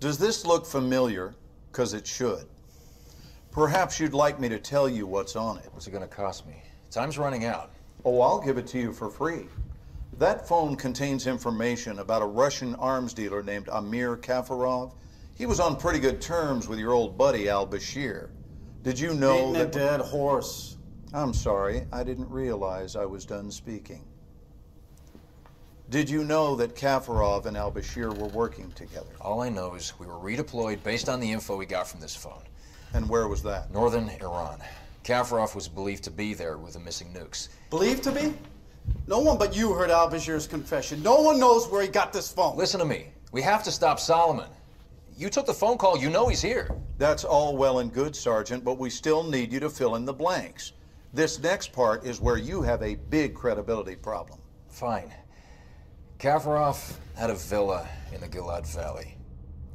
Does this look familiar? Because it should. Perhaps you'd like me to tell you what's on it. What's it gonna cost me? Time's running out. Oh, I'll give it to you for free. That phone contains information about a Russian arms dealer named Amir Kafarov. He was on pretty good terms with your old buddy Al Bashir. Did you know Beating a dead horse. I'm sorry, I didn't realize I was done speaking. Did you know that Kafarov and Al Bashir were working together? All I know is we were redeployed based on the info we got from this phone. And where was that? Northern Iran. Kafarov was believed to be there with the missing nukes. Believed to be? No one but you heard Al Bashir's confession. No one knows where he got this phone. Listen to me. We have to stop Solomon. You took the phone call. You know he's here. That's all well and good, Sergeant, but we still need you to fill in the blanks. This next part is where you have a big credibility problem. Fine. Kafarov had a villa in the Gilad Valley.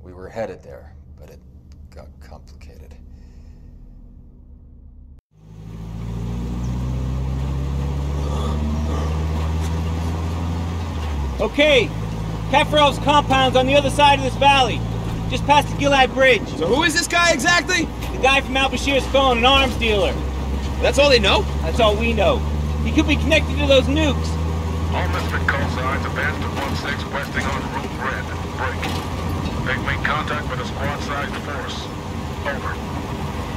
We were headed there, but it got complicated. Okay, Kafarov's compound's on the other side of this valley, just past the Gilad Bridge. So who is this guy exactly? The guy from Al Bashir's phone, an arms dealer. That's all they know? That's all we know. He could be connected to those nukes. All listed call signs advance to 1-6 westing on Route Red. Break. They've made contact with a squad-sized force. Over.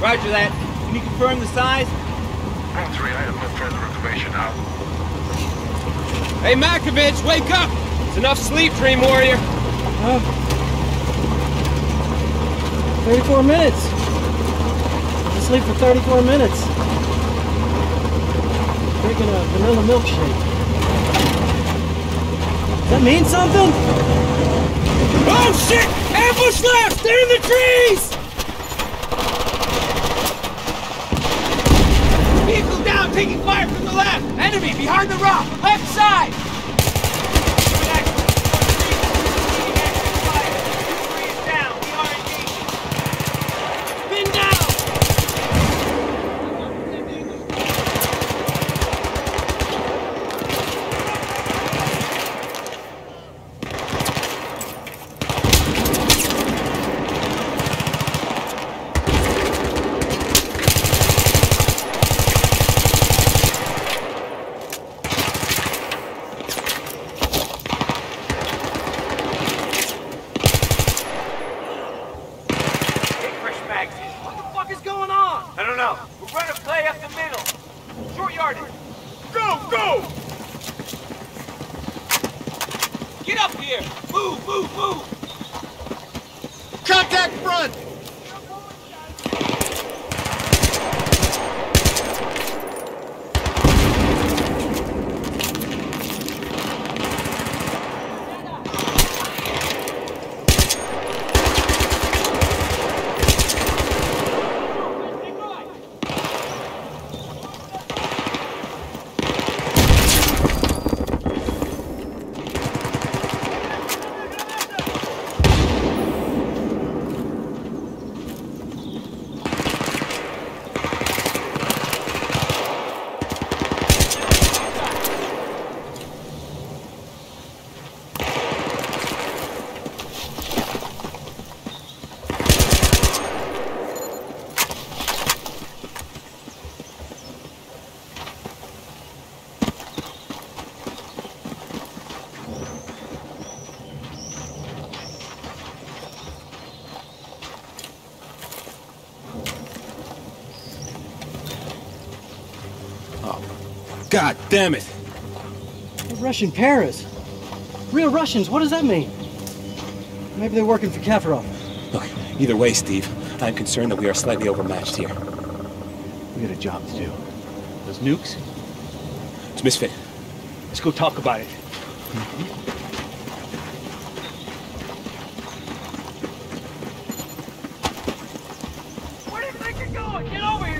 Roger that. Can you confirm the size? 1-3, I have no further information out. Hey, Matkovic, wake up! It's enough sleep, Dream Warrior. Uh, 34 minutes. I've asleep for 34 minutes. Drinking a vanilla milkshake. That mean something? Oh, shit! Ambush left! They're in the trees! Vehicle down, taking fire from the left! Enemy behind the rock! Left side! God damn it! Russian Paris. Real Russians, what does that mean? Maybe they're working for Kafarov. Look, either way, Steve, I'm concerned that we are slightly overmatched here. We got a job to do. Those nukes? It's Misfit. Let's go talk about it. Where do you think you're going? Get over here!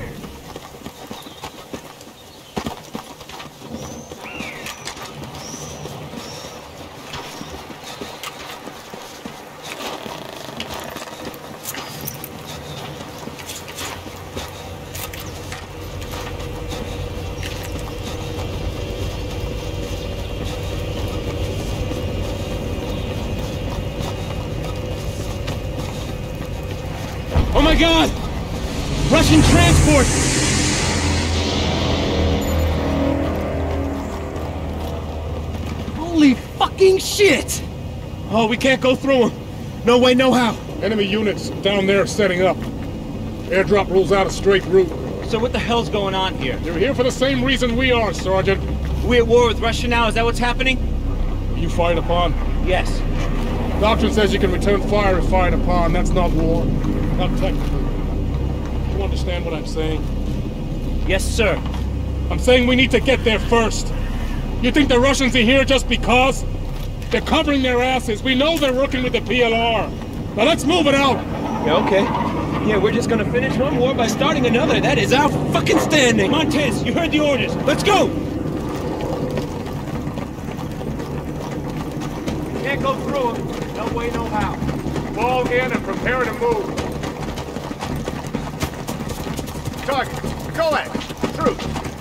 Russian transport! Holy fucking shit! Oh, we can't go through them. No way, no how. Enemy units down there setting up. Airdrop rules out a straight route. So what the hell's going on here? They're here for the same reason we are, Sergeant. We at war with Russia now? Is that what's happening? You fired upon. Yes. Doctrine says you can return fire if fired upon. That's not war. Not technically. You understand what I'm saying? Yes, sir. I'm saying we need to get there first. You think the Russians are here just because? They're covering their asses. We know they're working with the PLR. Now let's move it out. Yeah, okay. Yeah, we're just gonna finish one war by starting another. That is our fucking standing. Montes, you heard the orders. Let's go! Can't go through them. No way, no how. Fall in and prepare to move. Target. Control that. Troops.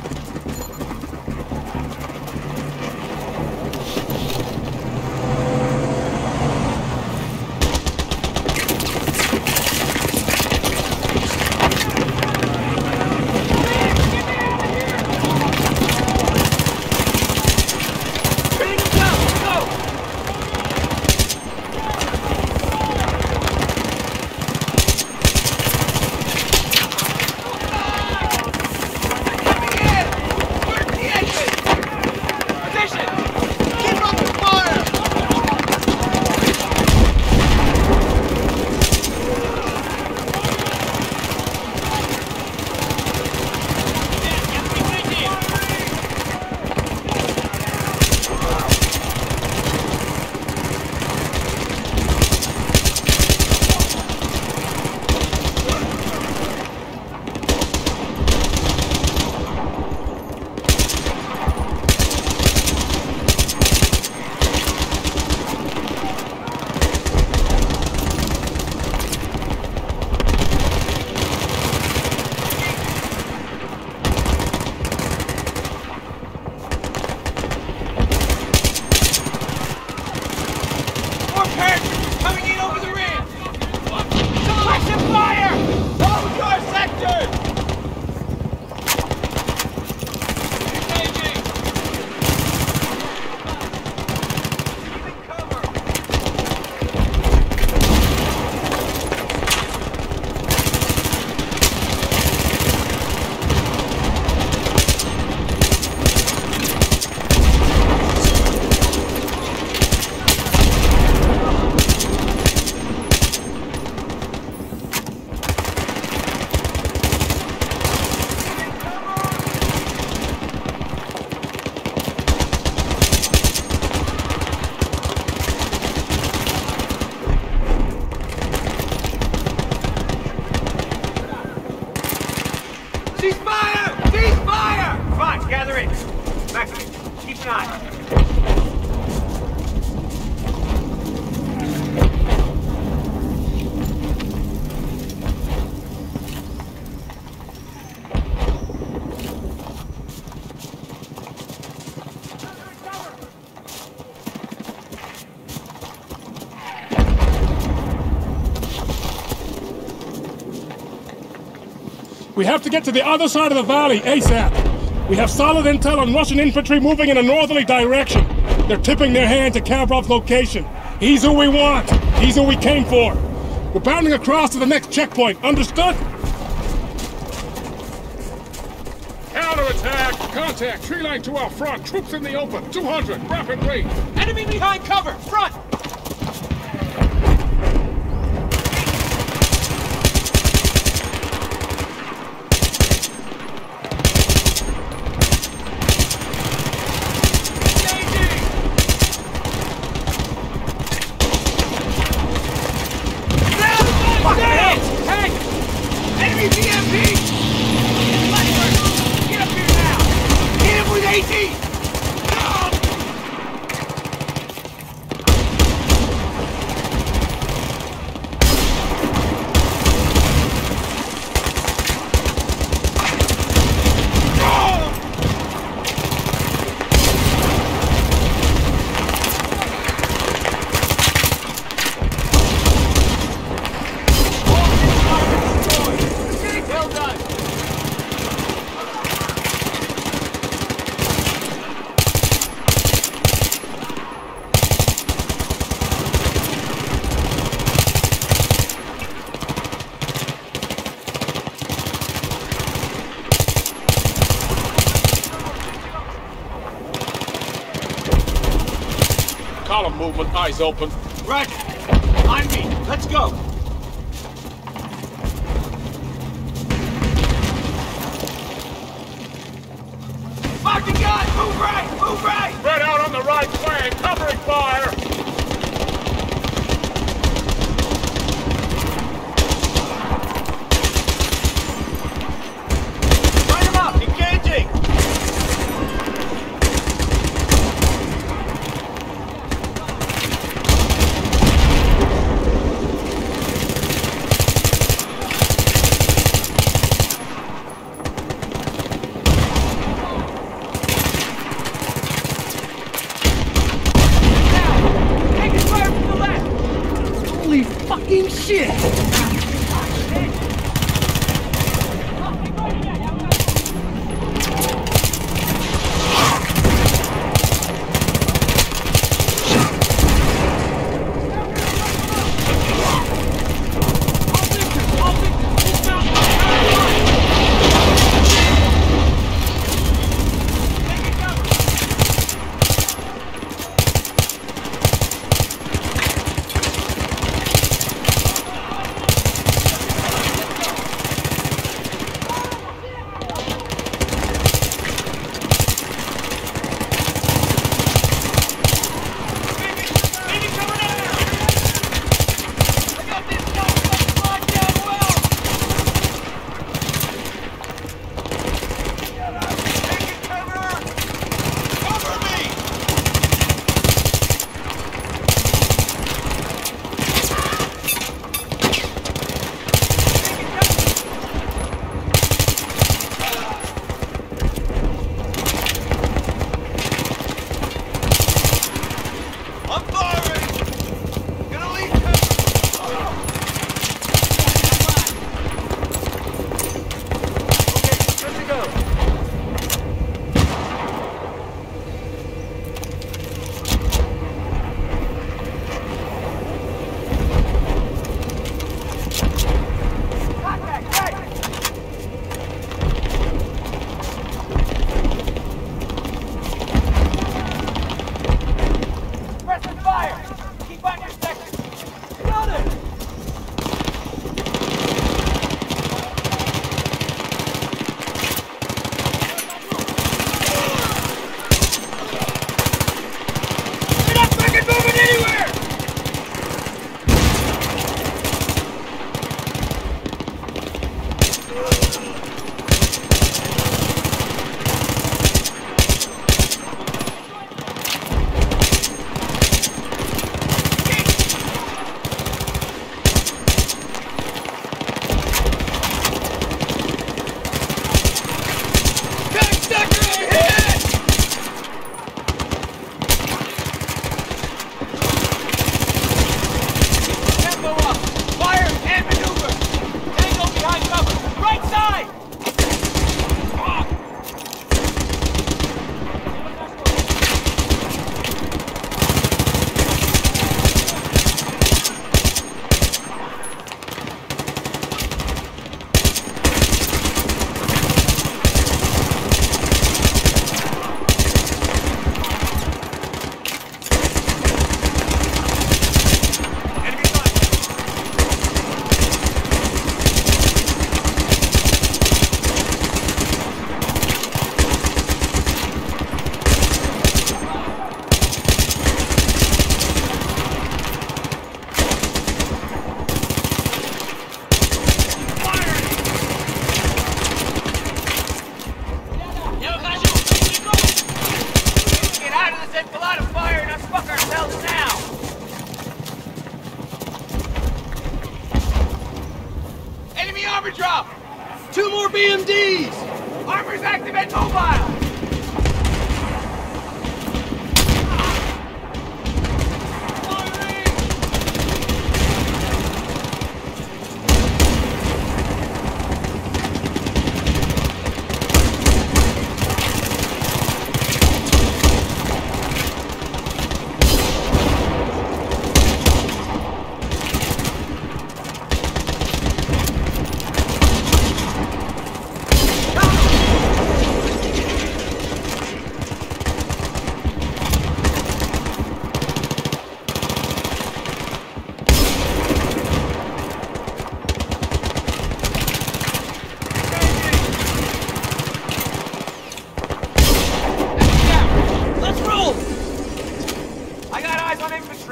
Have to get to the other side of the valley ASAP. We have solid intel on Russian infantry moving in a northerly direction. They're tipping their hand to Kafarov's location. He's who we want. He's who we came for. We're bounding across to the next checkpoint. Understood? Counterattack! Contact! Tree line to our front. Troops in the open. 200. Rapid rate. Enemy behind cover! Front! Column movement, eyes open. Roger. I'm me. Let's go. Mark the gun. move right, move right! Spread out on the right flank, covering fire!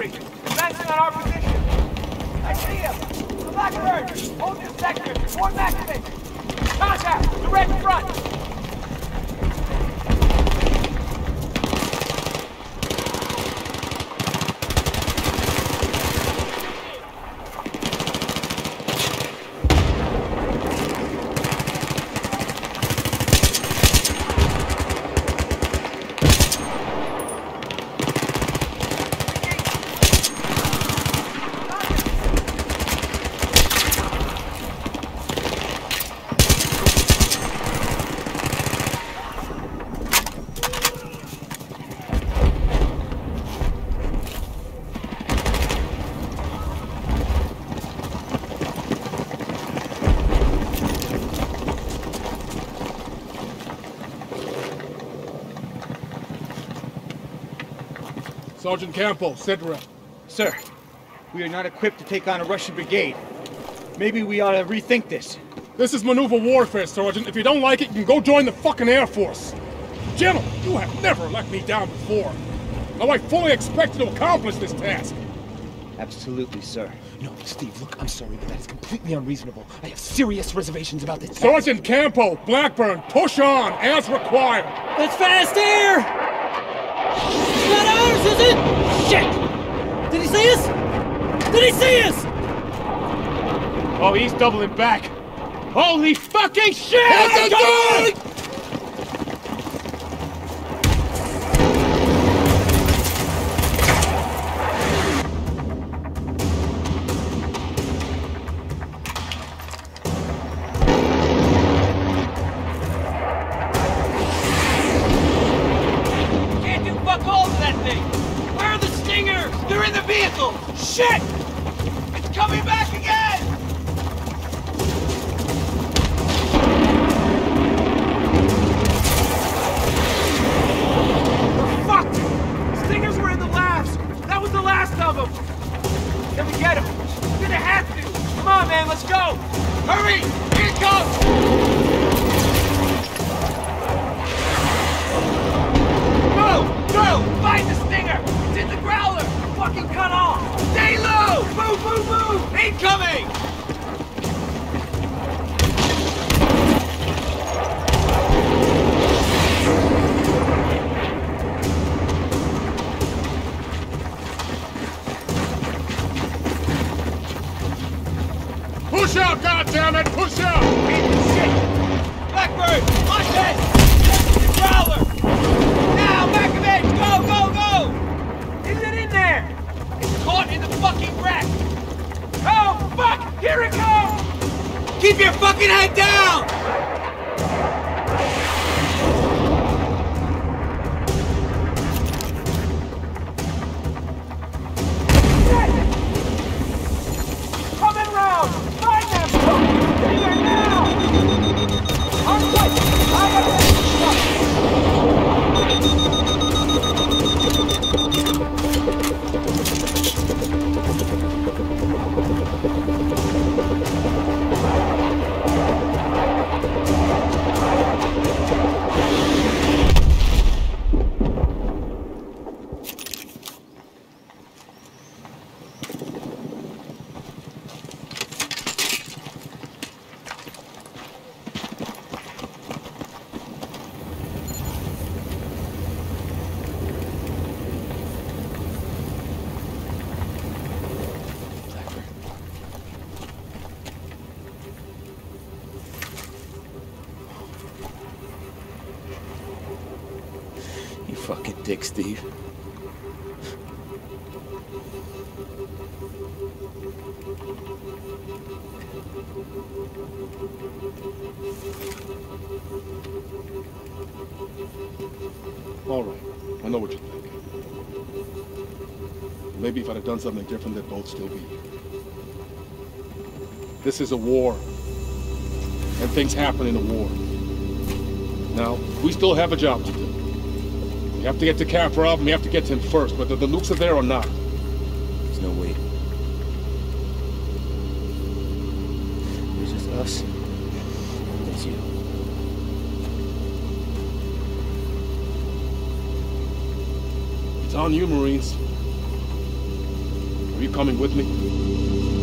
infantry, advancing on our position. I see him. The Blackburn, hold this sector. Warm activated. Contact, direct front. Sergeant Campo, Sidra. Sir, we are not equipped to take on a Russian brigade. Maybe we ought to rethink this. This is maneuver warfare, Sergeant. If you don't like it, you can go join the fucking Air Force. General, you have never let me down before. Now I fully expect you to accomplish this task. Absolutely, sir. No, Steve, look, I'm sorry, but that is completely unreasonable. I have serious reservations about this. Sergeant Campo, Blackburn, push on as required. That's fast air! It's not ours, is it? Shit! Did he see us? Did he see us? Oh, he's doubling back. Holy fucking shit! Hit the gun! Shit! Move! Dick, Steve. All right, I know what you think. Maybe if I'd have done something different, they'd both still be here. This is a war, and things happen in a war. Now, we still have a job to do. We have to get to Kafarov, and we have to get to him first, whether the nukes are there or not. There's no way. There's just us. There's you. It's on you, Marines. Are you coming with me?